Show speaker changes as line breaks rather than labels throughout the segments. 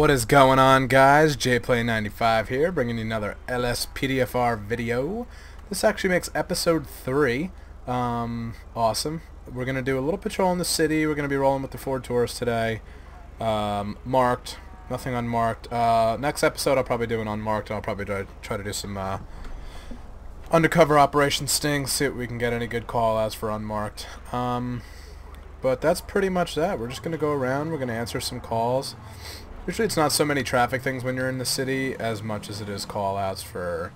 What is going on guys? JPlay95 here, bringing you another LSPDFR video. This actually makes episode 3. Um, awesome. We're going to do a little patrol in the city. We're going to be rolling with the Ford Taurus today. Um, marked. Nothing unmarked. Uh, next episode I'll probably do an unmarked I'll probably try, to do some uh, undercover operation stings, see if we can get any good call as for unmarked. Um, but that's pretty much that. We're just going to go around. We're going to answer some calls. Usually it's not so many traffic things when you're in the city as much as it is call-outs for,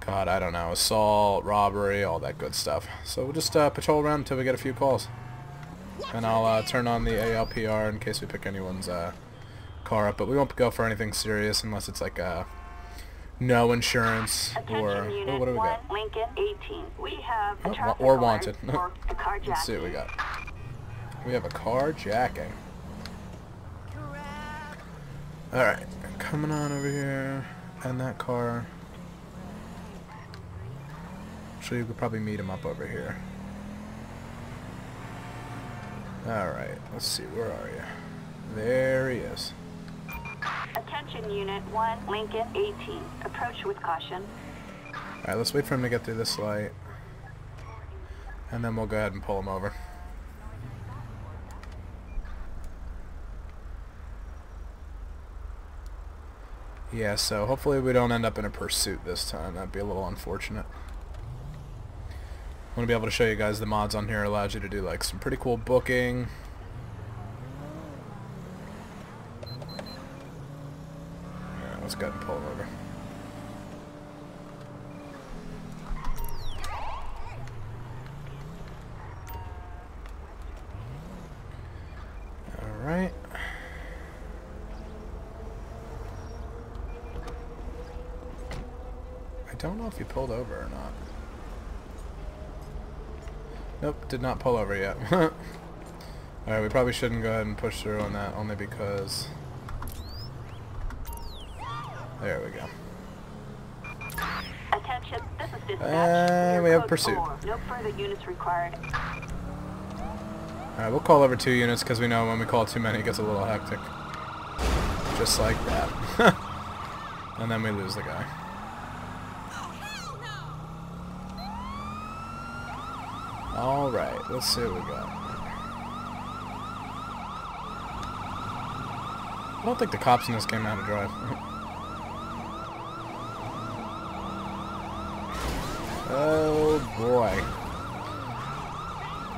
God, I don't know, assault, robbery, all that good stuff. So we'll just uh, patrol around until we get a few calls. And I'll uh, turn on the ALPR in case we pick anyone's uh, car up. But we won't go for anything serious unless it's like uh, no insurance or... Oh, what do we got?
Lincoln 18. We have
Oh, or wanted. Let's see what we got. We have a carjacking. Alright, coming on over here, and that car. So you could probably meet him up over here. Alright, let's see, where are you? There he is.
Attention Unit 1, Lincoln 18. Approach with caution.
Alright, let's wait for him to get through this light. And then we'll go ahead and pull him over. Yeah, so hopefully we don't end up in a pursuit this time. That'd be a little unfortunate. I want to be able to show you guys the mods on here allows you to do like some pretty cool booking. Alright, let's go ahead and pull him over. Alright. I don't know if he pulled over or not. Nope, did not pull over yet. Alright, we probably shouldn't go ahead and push through on that, only because... There we go.
Attention, this is dispatch.
Uh,
and
we have pursuit.
No further units required.
Alright, we'll call over two units because we know when we call too many it gets a little hectic. Just like that. and then we lose the guy. Alright, let's see what we got. I don't think the cops in this game know how to drive. oh boy.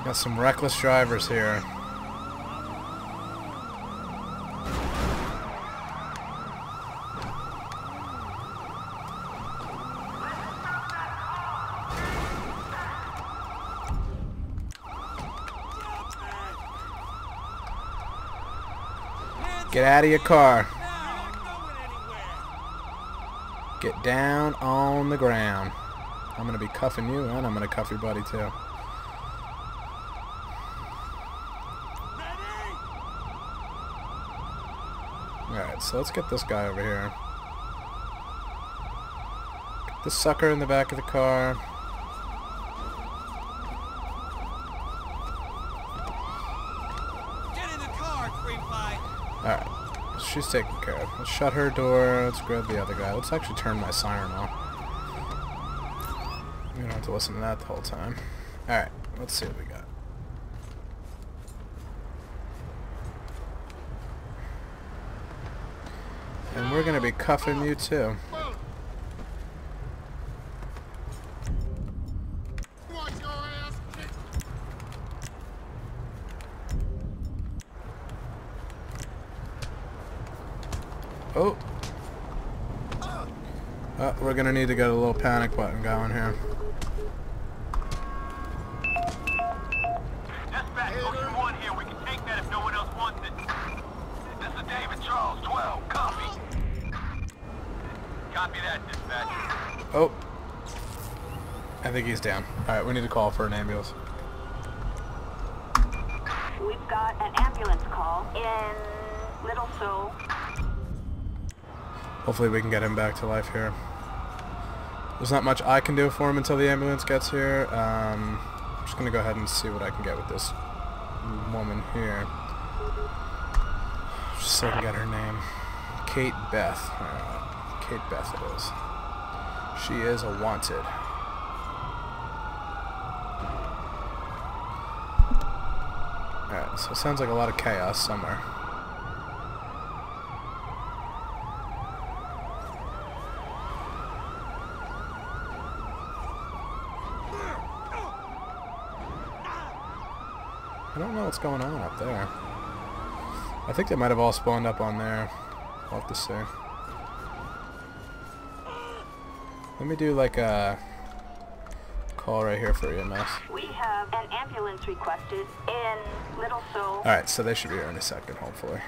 Got some reckless drivers here. Get out of your car. Get down on the ground. I'm going to be cuffing you and I'm going to cuff your buddy too. Alright, so let's get this guy over here. Get this sucker in the back of the car.
Get in the car, cream pie.
Alright, she's taken care of. Let's shut her door. Let's grab the other guy. Let's actually turn my siren off. You don't have to listen to that the whole time. Alright, let's see what we got. And we're gonna be cuffing you too. Uh, we're gonna need to get a little panic button going here.
Dispatch, Ocean 1 here. We can take that if no one else wants it. This is David Charles, 12. Copy. Copy that, dispatch.
Oh. I think he's down. Alright, we need to call for an ambulance.
We've got an ambulance call in Little Seoul.
Hopefully we can get him back to life here. There's not much I can do for him until the ambulance gets here. Um, I'm just gonna go ahead and see what I can get with this woman here. Just so I can get her name. Kate Beth. Alright, Kate Beth it is. She is a wanted. Alright, so it sounds like a lot of chaos somewhere. What's going on up there. I think they might have all spawned up on there. I'll have to see. Let me do like a call right here for EMS.
We have an ambulance requested in Little Seoul.
Alright, so they should be here in a second, hopefully.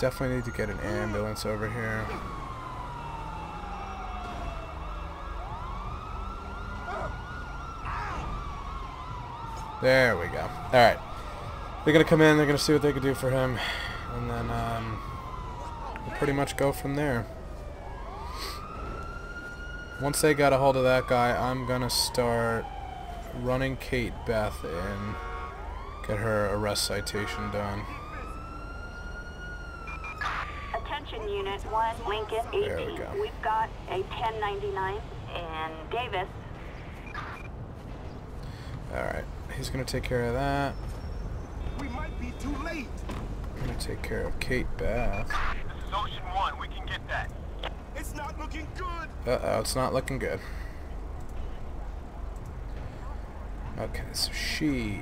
Definitely need to get an ambulance over here. There we go. Alright. They're gonna come in, they're gonna see what they can do for him, and then um, we'll pretty much go from there. Once they got a hold of that guy, I'm gonna start running Kate Beth in, get her arrest citation done.
Attention Unit 1, Lincoln 18.
There we go.
We've got a 1099 in Davis.
Alright, he's gonna take care of that.
We might be too late.
I'm gonna take care of Kate Beth.
This is Ocean One. We can get that.
It's not looking good.
Uh-oh, it's not looking good. Okay, so she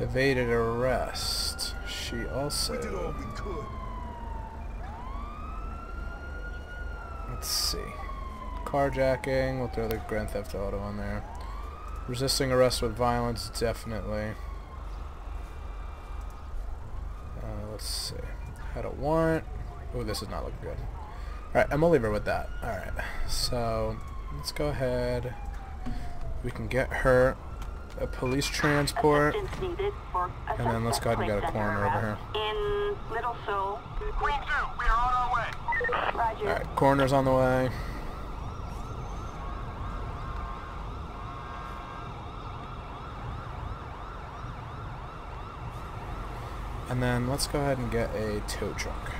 evaded arrest. She
We did all
also...
we could.
Let's see. Carjacking, we'll throw the Grand Theft Auto on there. Resisting arrest with violence, definitely. Uh, let's see. Had a warrant. Oh, this is not looking good. Alright, I'm gonna leave her with that. Alright, so let's go ahead. We can get her a police transport.
Assistance needed for a
And then let's go ahead and get a coroner over
here. In Little Seoul.
Green two. We are on our way.
Roger.
Alright, coroner's on the way. And then let's go ahead and get a tow truck.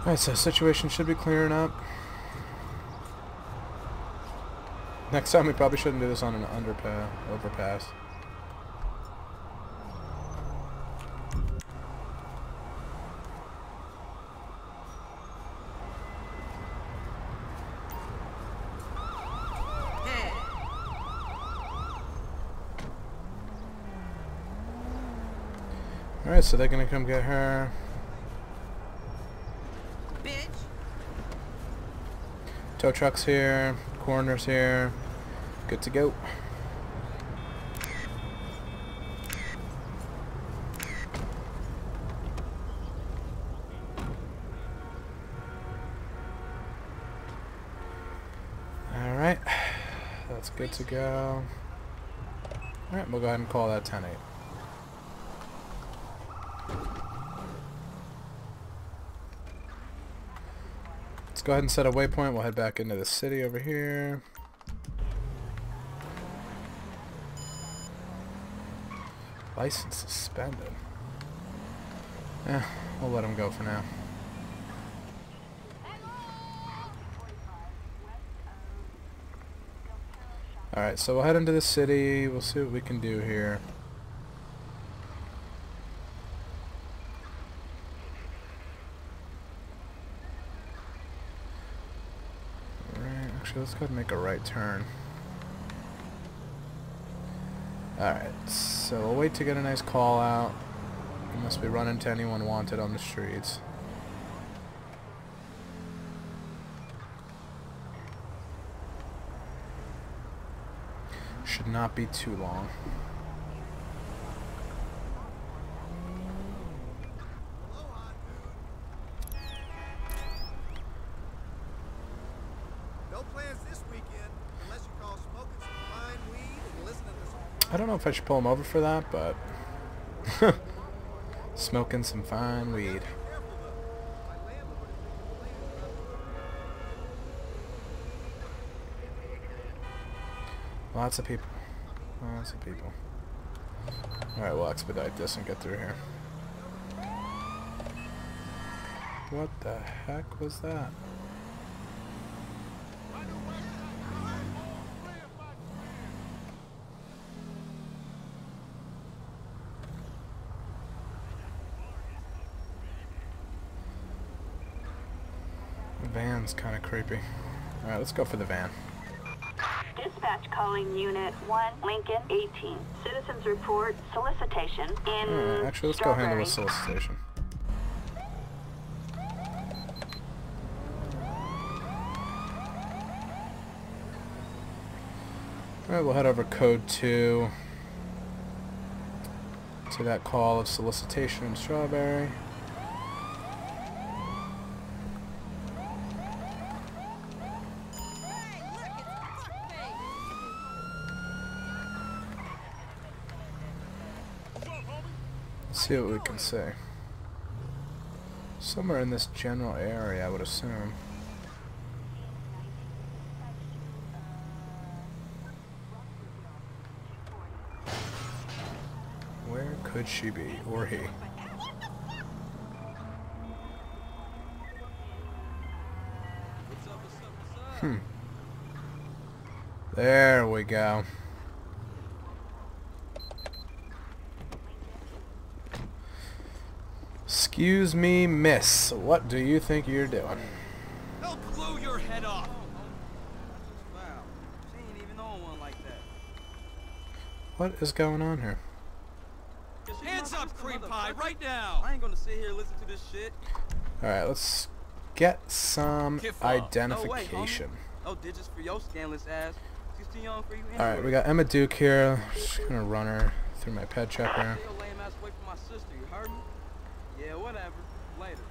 Alright, so situation should be clearing up. Next time we probably shouldn't do this on an underpass, overpass. Alright, so they're gonna come get her.
Bitch.
Tow truck's here, coroner's here. Good to go. Alright, that's good to go. Alright, we'll go ahead and call that 10-8. Go ahead and set a waypoint. We'll head back into the city over here. License suspended. Eh, we'll let him go for now. Alright, so we'll head into the city. We'll see what we can do here. Right, actually, let's go ahead and make a right turn. Alright, so we'll wait to get a nice call out. Must be running to anyone wanted on the streets. Should not be too long. if I should pull him over for that, but... Smoking some fine weed. Lots of people. Lots of people. Alright, we'll expedite this and get through here. What the heck was that? Van's kind of creepy. Alright, let's go for the van.
Dispatch calling Unit 1, Lincoln 18. Citizens report solicitation in
Alright, actually, let's go handle
Strawberry.
the solicitation. Alright, we'll head over code 2 to that call of solicitation in Strawberry. See what we can say. Somewhere in this general area, I would assume. Where could she be? Or he? Hmm. There we go. Excuse me, miss. What do you think you're doing?
They'll blow your head off.
Wow, she ain't even on one like that.
What is going on here?
Hands up,
sister,
creep pie, right now.
I ain't gonna sit here and listen to this shit.
Alright, let's get some
Kiff off.
identification.
No digits for your scandalous ass. She's too young for you.
Alright, we got Emma Duke here. Just gonna run her through my ped checker.
Yeah, whatever. Later.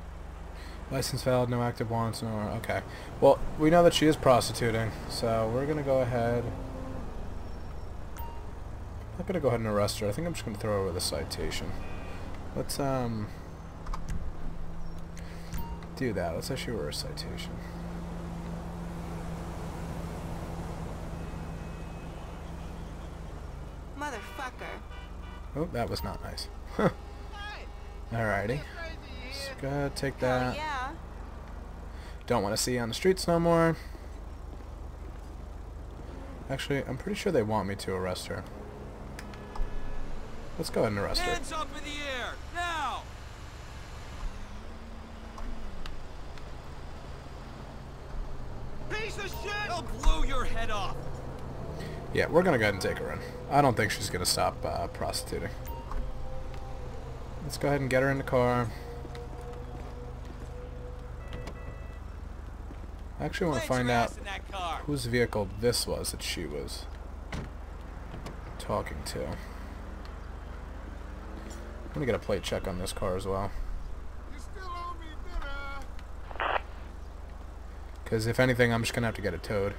License valid, no active wants, no. Okay. Well, we know that she is prostituting, so we're gonna go ahead. I'm not gonna go ahead and arrest her. I think I'm just gonna throw her with a citation. Let's um do that. Let's issue her a citation.
Motherfucker.
Oh, that was not nice. Alrighty. Just go ahead, take
Hell
that.
yeah.
Don't want to see you on the streets no more. Actually, I'm pretty sure they want me to arrest her. Let's go ahead and arrest her.
Up in the air, now. Piece of shit. They'll blow your head off.
Yeah, we're gonna go ahead and take her in. I don't think she's gonna stop uh, prostituting. Let's go ahead and get her in the car. I actually want to find out
ass in that car.
whose vehicle this was that she was talking to. I'm gonna get a plate check on this car as well.
You still owe me dinner.
Because if anything, I'm just gonna have to get it towed.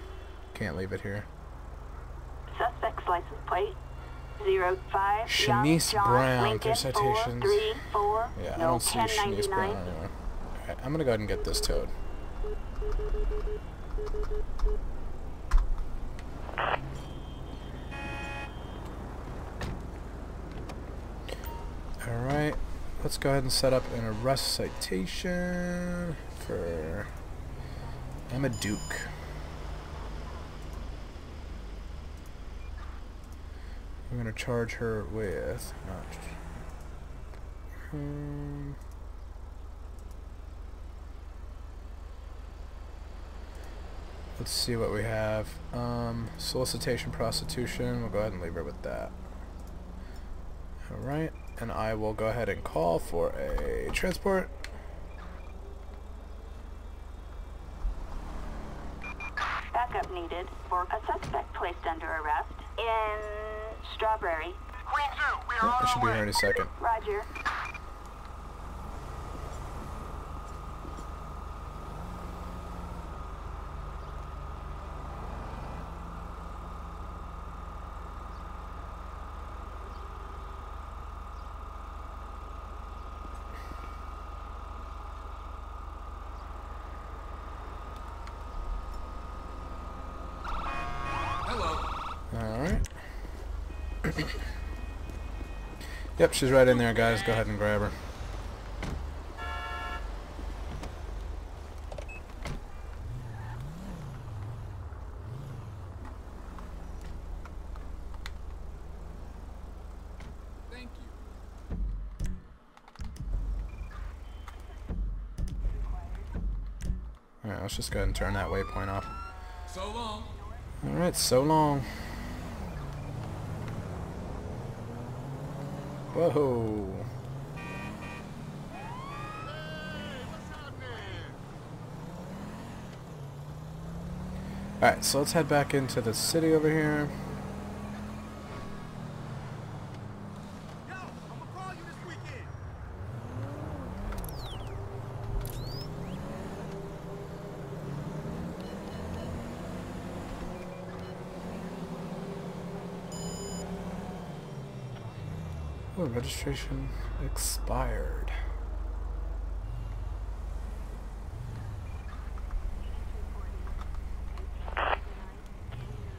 Can't leave it here.
Suspect's license plate. Zero five.
Shanice
Young
Brown,
Lincoln,
three
four,
citations.
three, four,
Yeah, I don't see Shanice Brown anywhere. Alright, I'm gonna go ahead and get this towed. Alright, let's go ahead and set up an arrest citation for Emma Duke. I'm gonna charge her with not um, let's see what we have. Um, solicitation, prostitution. We'll go ahead and leave her with that. Alright, and I will go ahead and call for a transport.
Backup needed for a suspect placed under arrest in Strawberry.
Queen 2, we are
Oh,
on
I should be here any second.
Roger.
Hello.
Alright, Alright. Yep, she's right in there, guys. Go ahead and grab her. Alright, let's just go ahead and turn that waypoint off.
So long.
Alright, so long. Whoa. Alright, so let's head back into the city over here.
Yo, I'm gonna call you this weekend.
Oh, registration expired.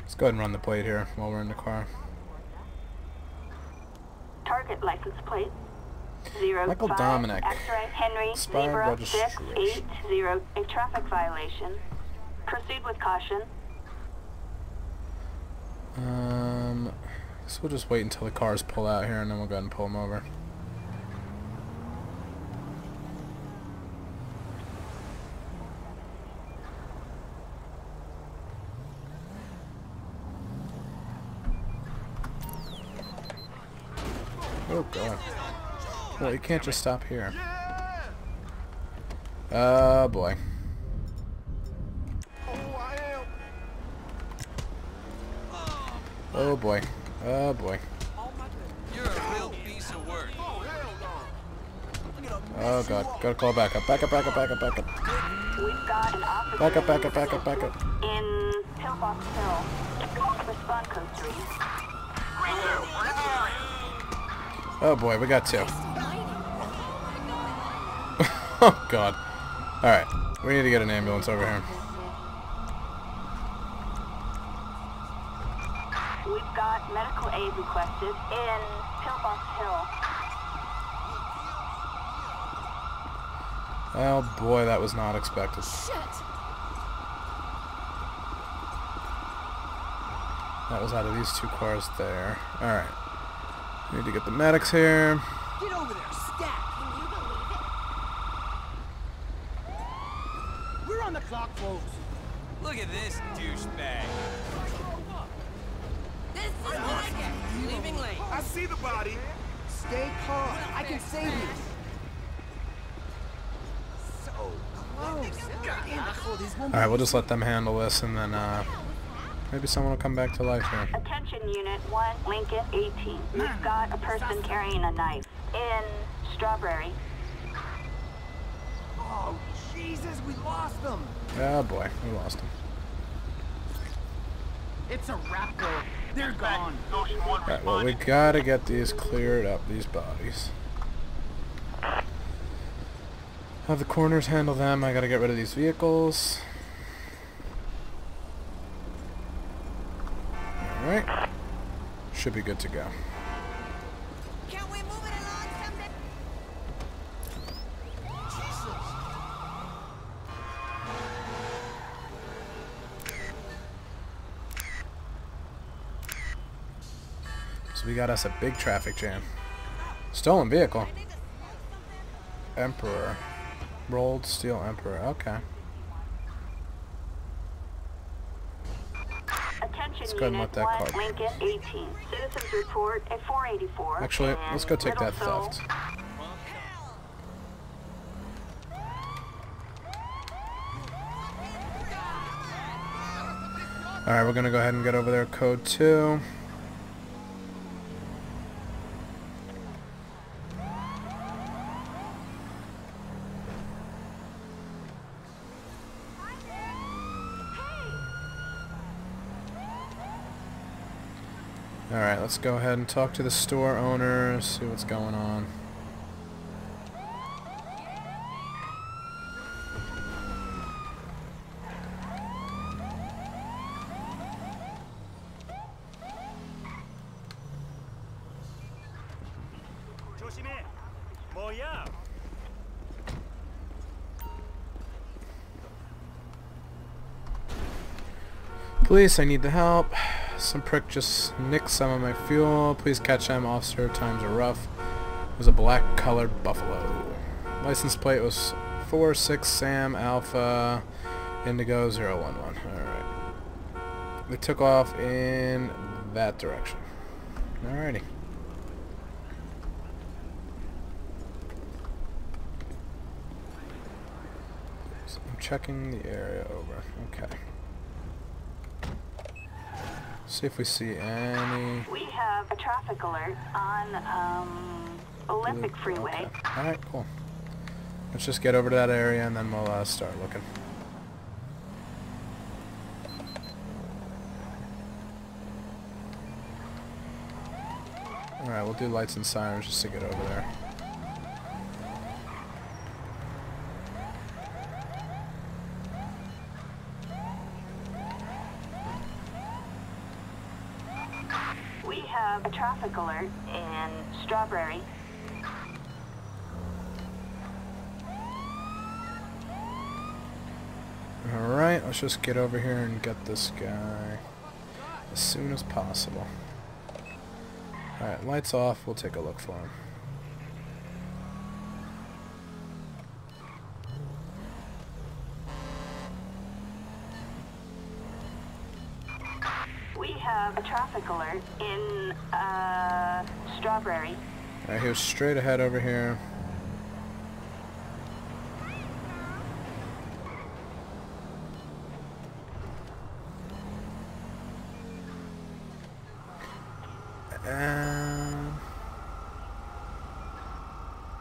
Let's go ahead and run the plate here while we're in the car.
Target license plate. Zero
Michael
five
Dominic.
X-ray Henry zebra six eight zero. A traffic violation. Proceed with caution.
Um, so we'll just wait until the cars pull out here and then we'll go ahead and pull them over. Oh god. Well, you can't just stop here. Oh boy.
Oh,
boy. Oh boy.
You're a real piece of work.
Oh, hell no.
Oh god. Gotta call back up. Back up, back up, back up, back up.
We've got an officer
Back up, back up, back up, back up.
in Pillbox Hill. Respond code three.
Oh boy, we got two. oh god. Alright. We need to get an ambulance over here.
Aid in Pillbox Hill.
Oh boy, that was not expected. That was out of these two cars there. Alright. Need to get the medics here.
Get over there, stat! Can you believe it? We're on the clock, folks.
Look at this douchebag.
This is my Leaving late.
I see the body.
Stay calm. I can save you. So close. Damn, these won't
Alright, we'll just let them handle this and then uh, maybe someone will come back to life here.
Attention Unit 1, Lincoln 18. We've got a person carrying a knife in Strawberry.
Oh, Jesus, we lost them.
Oh boy, we lost him.
It's a wrap, though. They're gone.
Alright, well we gotta get these cleared up, these bodies. Have the coroners handle them, I gotta get rid of these vehicles. Alright. Should be good to go.
We
got us a big traffic jam. Stolen vehicle. Emperor. Rolled steel emperor. Okay.
Attention
Let's go ahead and let that
1,
car-
Lincoln 18. Citizens report a 484.
Actually, let's go take that theft. Alright, we're gonna go ahead and get over there. Code 2. let's go ahead and talk to the store owner, see what's going on. Police, I need the help. Some prick just nicked some of my fuel. Please catch him, officer. Times are rough. It was a black colored buffalo. License plate was 46 Sam Alpha Indigo 011. Alright. They took off in that direction. Alrighty. So I'm checking the area over. Okay. See if we see any
We have a traffic alert on um, Olympic Freeway.
Okay. Alright, cool. Let's just get over to that area and then we'll uh, start looking. Alright, we'll do lights and sirens just to get over there.
We have a traffic alert in Strawberry.
Alright, let's just get over here and get this guy as soon as possible. Alright, lights off, we'll take a look for him.
We have a traffic alert in uh, Strawberry.
Alright, he was straight ahead over here. And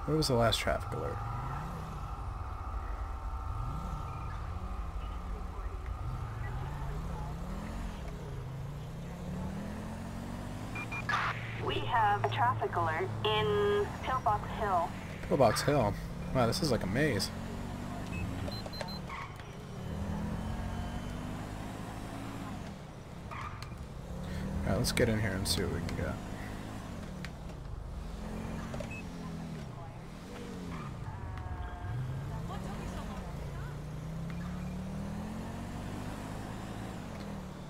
where was the last traffic alert?
We have a traffic alert in Pillbox Hill.
Pillbox Hill. Wow, this is like a maze. Alright, let's get in here and see what we can get.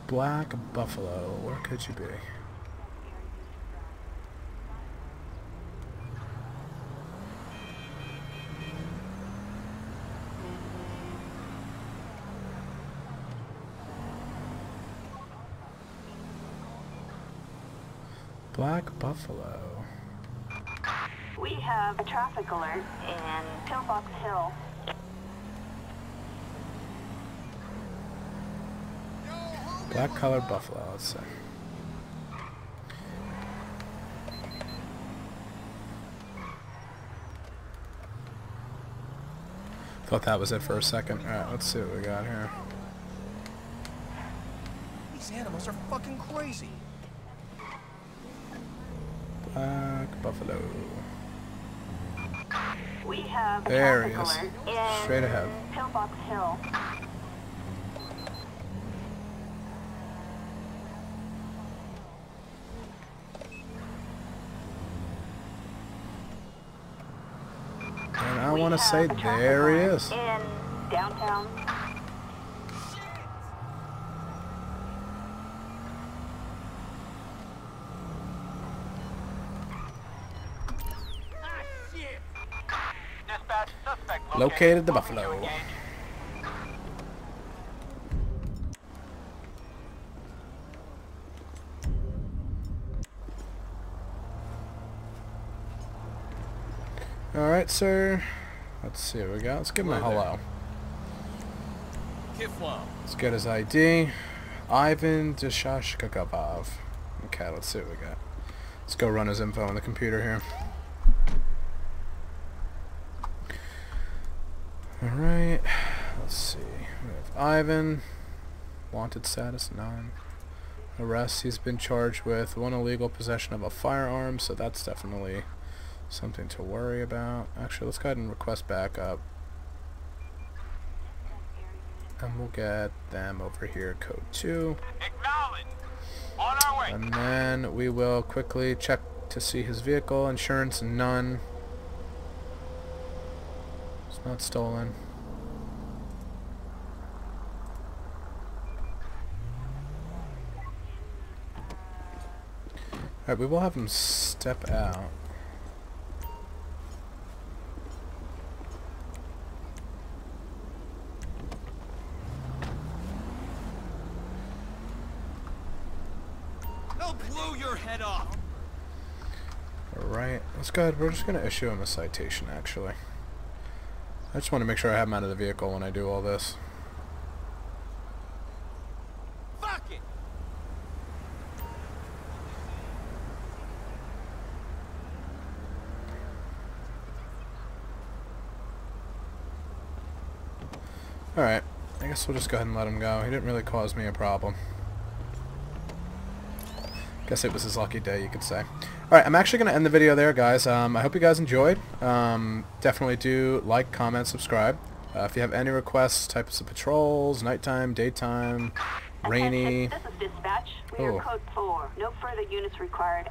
Black Buffalo, where could you be? Black Buffalo.
We have a traffic alert in Pillbox Hill.
Black colored buffalo, let's see. Thought that was it for a second. Alright, let's see what we got here.
These animals are fucking crazy.
Black buffalo.
We have a
There he is. Straight ahead.
Pillbox Hill.
And I want to say, there he is.
In downtown.
Located the
What can you
buffalo. Alright, sir. Let's see what we got. Let's give him a hello. Let's get his ID. Ivan Deshashkakapov. Okay, let's see what we got. Let's go run his info on the computer here. Alright, let's see. We have Ivan. Wanted status, none. Arrest, he's been charged with one illegal possession of a firearm, so that's definitely something to worry about. Actually, let's go ahead and request backup. And we'll get them over here, code 2.
Acknowledge. On our way.
And then we will quickly check to see his vehicle. Insurance, none. Not stolen. Alright, we will have him step out.
They'll blow your head off.
Alright, let's go ahead. We're just going to issue him a citation, actually. I just want to make sure I have him out of the vehicle when I do all this.
Fuck it.
Alright, I guess we'll just go ahead and let him go. He didn't really cause me a problem. Guess it was his lucky day, you could say. Alright, I'm actually going to end the video there, guys. Um, I hope you guys enjoyed. Um, definitely do like, comment, subscribe. Uh, if you have any requests, types of patrols, nighttime, daytime, rainy...
This is dispatch. We
Oh.
are code 4. No further units required.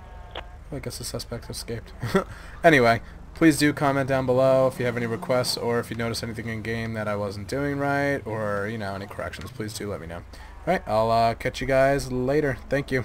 I guess the suspect escaped. anyway, please do comment down below if you have any requests or if you notice anything in game that I wasn't doing right or, you know, any corrections. Please do let me know. Alright, I'll uh, catch you guys later. Thank you.